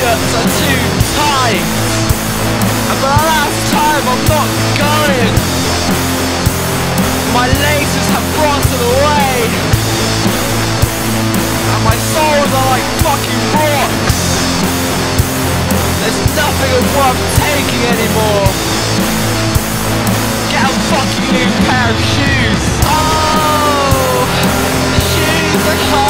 standards are too tight. And for the last time I'm not going. My laces have rotted away. And my soles are like fucking rocks. There's nothing of worth taking anymore. Get a fucking new pair of shoes. Oh, the shoes are high